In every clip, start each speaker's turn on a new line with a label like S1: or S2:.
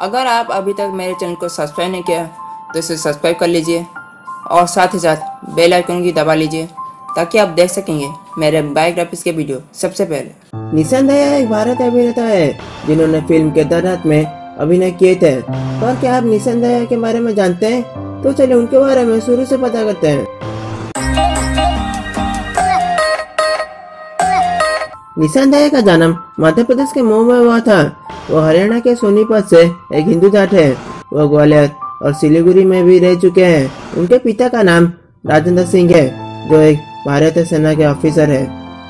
S1: अगर आप अभी तक मेरे चैनल को सब्सक्राइब नहीं किया तो इसे सब्सक्राइब कर लीजिए और साथ ही साथ बेल आइकन की दबा लीजिए, ताकि आप देख सकेंगे मेरे बायोग्राफिक्स के वीडियो सबसे पहले।
S2: निसंदेह एक भारत अभिनेता है, जिन्होंने फ़िल्म के केदारनाथ में अभिनय किए थे। पर क्या आप निसंदेह के बारे में जानते हैं? तो चलिए उनके बारे में शुरू से पता करते हैं। निसंदेह का जन्म मध्य प्रदेश के मऊ में हुआ था वो हरियाणा के सोनीपत से एक हिंदू जाट है। वो ग्वालियर और सिलीगुड़ी में भी रह चुके हैं। उनके पिता का नाम राजेंद्र सिंह है, जो एक भारतीय सेना के ऑफिसर है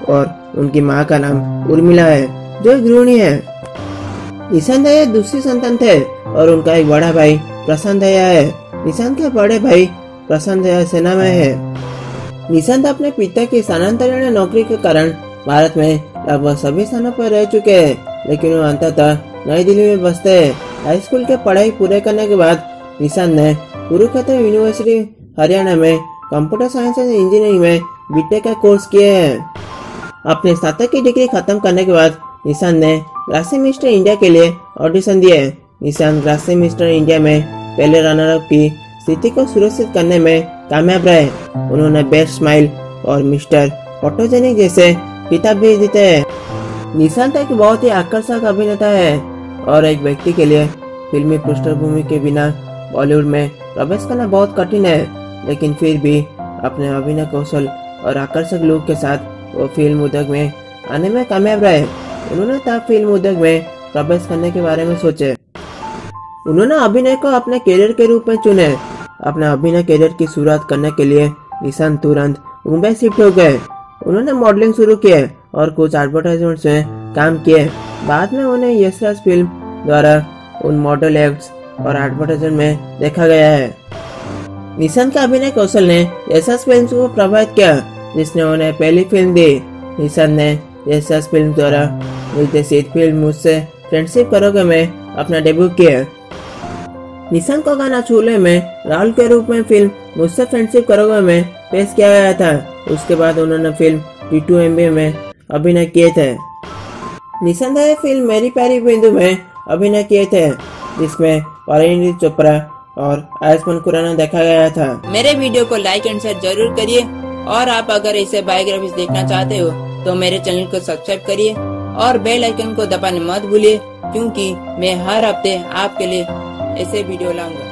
S2: और उनकी माँ का नाम उर्मिला है, जो एक गृहिणी है। निशांत दया दूसरी संतान थे और उनका एक बड़ा भाई प्रशांत दया है। निशांत के बड़े भाई प्रशांत दया सेना में है। निशांत अपने पिता की स्थानांतरण नौकरी के कारण भारत में लगभग सभी स्थानों पर रह चुके हैं। लेकिन वो अंततः नई दिल्ली में बसते हैं। हाई स्कूल के पढ़ाई पूरे करने के बाद निशांत ने कुरुक्षेत्र यूनिवर्सिटी, हरियाणा में कंप्यूटर साइंस एंड इंजीनियरिंग में बीटेक का कोर्स किए हैं। अपने स्नातक की डिग्री खत्म करने के बाद निशांत ने ग्रासी मिस्टर इंडिया के लिए ऑडिशन दिए निशांत ग्रासी मिस्टर इंडिया में पहले रनर अप की स्थिति को सुरक्षित करने में कामयाब रहे। उन्होंने बेस्ट स्माइल और मिस्टर फोटोजेनिक जैसे किताब भी देते हैं। निशांत एक बहुत ही आकर्षक अभिनेता है और एक व्यक्ति के लिए फिल्मी पृष्ठभूमि के बिना बॉलीवुड में प्रवेश करना बहुत कठिन है, लेकिन फिर भी अपने अभिनय कौशल और आकर्षक लुक के साथ वो फ़िल्म उद्योग में आने में कामयाब रहे। उन्होंने तब फ़िल्म उद्योग में प्रवेश करने के बारे में सोचे। उन्होंने अभिनय को अपने करियर के रूप में चुने। अपने अभिनय करियर की शुरुआत करने के लिए निशांत तुरंत मुंबई शिफ्ट हो गए। उन्होंने मॉडलिंग शुरू किए और कुछ एडवर्टाइजमेंट में काम किए बाद में उन्हें यशराज फ़िल्म द्वारा उन मॉडल एक्ट्स और एडवर्टाइजमेंट में देखा गया है। निशांत का अभिनय कौशल ने यशराज फ़िल्म को प्रभावित किया, जिसने उन्हें पहली फ़िल्म दी। निशांत ने यशराज फ़िल्म द्वारा निर्देशित फ़िल्म मुझसे फ्रेंडशिप करोगे में अपना डेब्यू किया। निशांत को गाना चूल्हे में राहुल के रूप में फ़िल्म मुझसे फ्रेंडशिप करोगे में पेश किया गया था। उसके बाद उन्होंने फ़िल्म टी टू एम में अभिनय किए थे। निशांत ने फ़िल्म मेरी प्यारी बिंदु में अभिनय किए थे, जिसमें परिणीति चोपड़ा और आयुष्मान खुराना देखा गया था।
S1: मेरे वीडियो को लाइक एंड शेयर ज़रूर करिए, और आप अगर ऐसे बायोग्राफीज देखना चाहते हो तो मेरे चैनल को सब्सक्राइब करिए, और बेल आइकन को दबाने मत भूलिए, क्योंकि मैं हर हफ़्ते आपके लिए ऐसे वीडियो लाऊँगा।